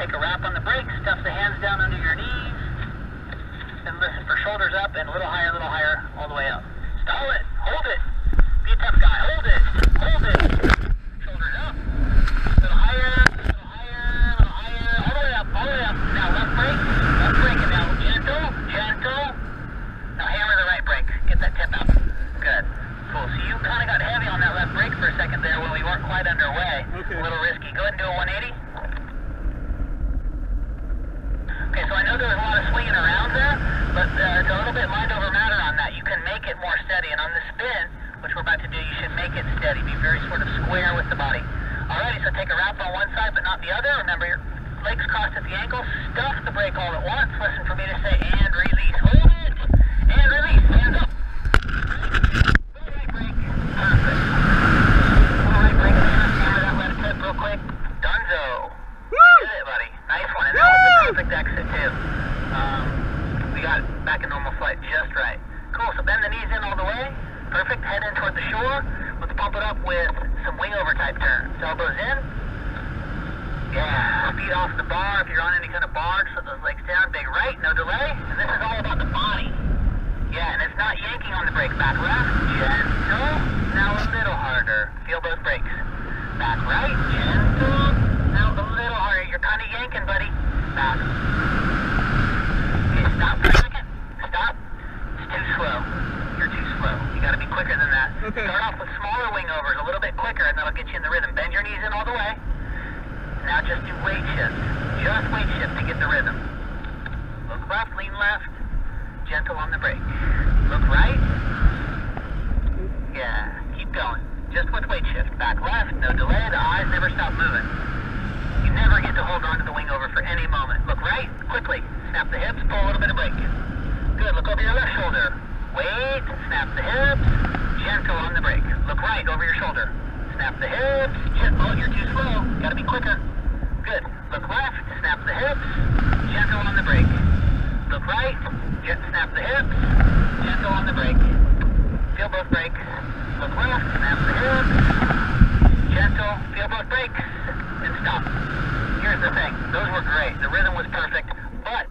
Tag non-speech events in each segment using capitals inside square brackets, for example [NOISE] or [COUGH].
Take a wrap on the brakes, stuff the hands down under your knees. Then listen for shoulders up and a little higher, a little higher, all the way up. Stall it, hold it. Be a tough guy, hold it, hold it. Shoulders up. A little higher, a little higher, a little higher, all the way up, all the way up. Now left brake, left brake, and now gentle, gentle. Now hammer the right brake. Get that tip out. Good. Cool. So you kind of got heavy on that left brake for a second there when we weren't quite underway. Okay. A little risky. Go ahead and do a 180. Okay, so I know there's a lot of swinging around there, but uh, it's a little bit mind over matter on that. You can make it more spin, which we're about to do, you should make it steady. Be very sort of square with the body. Alrighty, so take a wrap on one side, but not the other. Remember, your legs crossed at the ankles. Stuff the brake all at once. Listen for me to say, and release. Hold it! And release. Hands up. Full right brake. Perfect. Full right brake. Hammer that left tip real quick. Dunzo. Did it, buddy. Nice one. And that was the perfect exit, too. Um, we got back in normal flight just right. Cool. So bend the knees in all the way. Perfect. Head in toward the shore. Let's pump it up with some wing over type turns. Elbows in. Yeah. Feet off the bar. If you're on any kind of those legs down. Big right. No delay. And this is all about the body. Yeah, and it's not yanking on the brake. Back left. Gentle. Now a little harder. Feel both brakes. Back right. Gentle. Now a little harder. You're kind of yanking, buddy. Back. Okay, stop for a second. Stop. It's too slow. You're too slow. You gotta be quicker than that. Okay. Start off with smaller wing overs, a little bit quicker, and that'll get you in the rhythm. Bend your knees in all the way. Now just do weight shift. Just weight shift to get the rhythm. Look left, lean left. Gentle on the brake. Look right. Yeah, keep going. Just with weight shift. Back left, no delay. The eyes never stop moving. You never get to hold on to the wing over for any moment. Look right, quickly. Snap the hips, pull a little bit of brake. Good, look over your left shoulder. Wait, snap the hips, gentle on the brake. Look right over your shoulder. Snap the hips, gentle, oh, you're too slow. Gotta be quicker. Good, look left, snap the hips, gentle on the brake. Look right, jet, snap the hips, gentle on the brake. Feel both brakes. Look left, snap the hips, gentle, feel both brakes, and stop. Here's the thing, those were great. The rhythm was perfect, but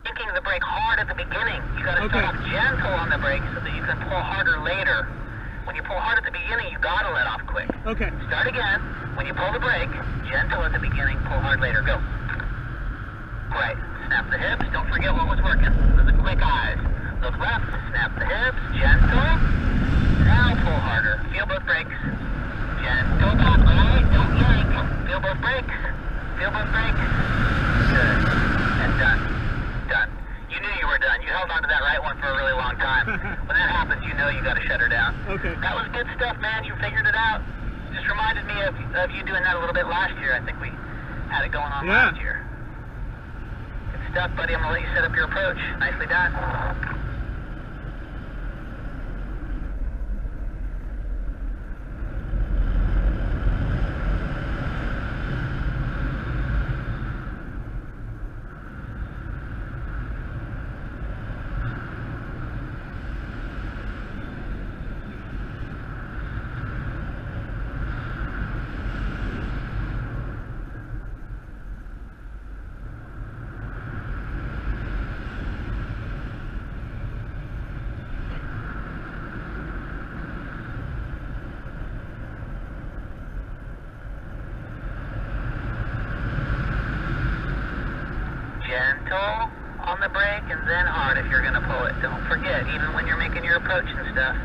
thinking the brake hard at the beginning. You gotta Okay. start off gentle on the brake so that you can pull harder later. When you pull hard at the beginning, you gotta let off quick. Okay. Start again. When you pull the brake, gentle at the beginning, pull hard later. Go. Right. Snap the hips. Don't forget what was working. With the quick eyes. Look left. Snap the hips. Gentle. Now pull harder. Feel both brakes. Gentle back. Right. Don't yank. Feel both brakes. Feel both brakes. Good. And done. Done. You knew you were done. You held on to that right one for a really long time. [LAUGHS] when that happens, you know you got to shut her down. Okay. That was good stuff, man. You figured it out. Just reminded me of, of you doing that a little bit last year. I think we had it going on Yeah. last year. Good stuff, buddy. I'm gonna let you set up your approach. Nicely done. Gentle on the brake and then hard if you're gonna pull it. Don't forget, even when you're making your approach and stuff.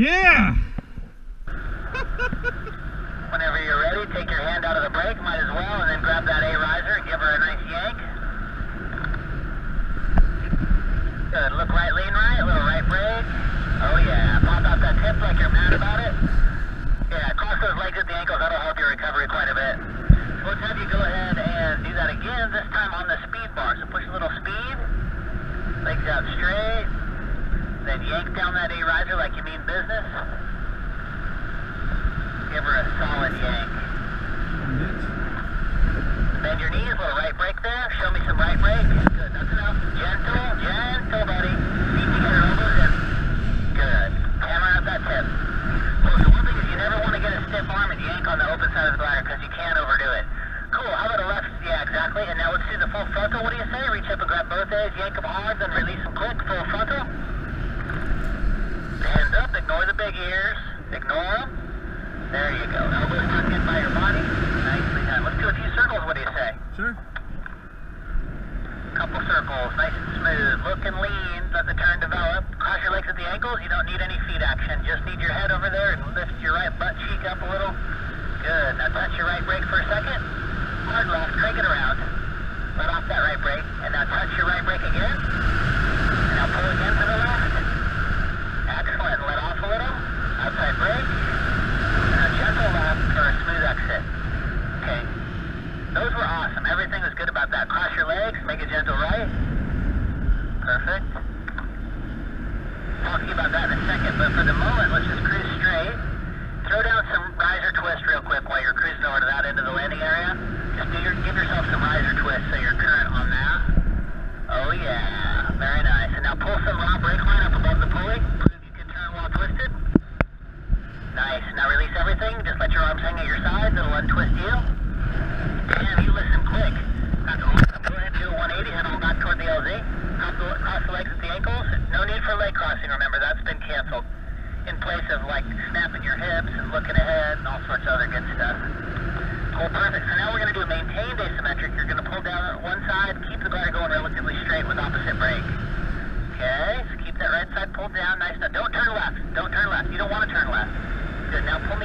Yeah! Whenever you're ready, take your hand out of the brake, might as well, and then grab that A riser and give her a nice yank. Good, look right, lean right, a little right brake. Oh yeah, pop out that tip like you're mad about it. Yeah, cross those legs at the ankles, that'll help your recovery quite a bit. So let's have you go ahead and do that again, this time on the speed bar. So push a little speed, legs out straight yank down that A riser like you mean business. Give her a solid yank. Bend your knees, little right brake there. Show me Signal. There you go. Elbows tucked in by your body. Nicely done. Let's do a few circles. What do you say? Sure. Couple circles. Nice and smooth. Look and lean. Let the turn develop. Cross your legs at the ankles. You don't need any feet action. Just need your head over there and lift your right butt cheek up a little. Good. Now touch your right brake for a second.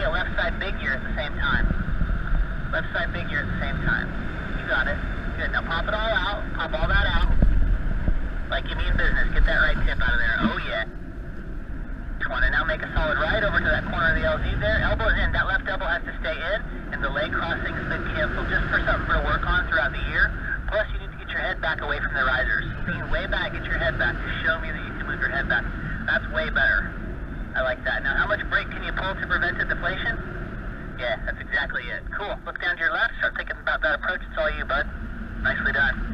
left side big gear at the same time. Left side big gear at the same time. You got it. Good. Now pop it all out. Pop all that out. Like you mean business. Get that right tip out of there. Oh, yeah. Just want to now make a solid right over to that corner of the LZ Start thinking about that approach. It's all you, bud. Nicely done.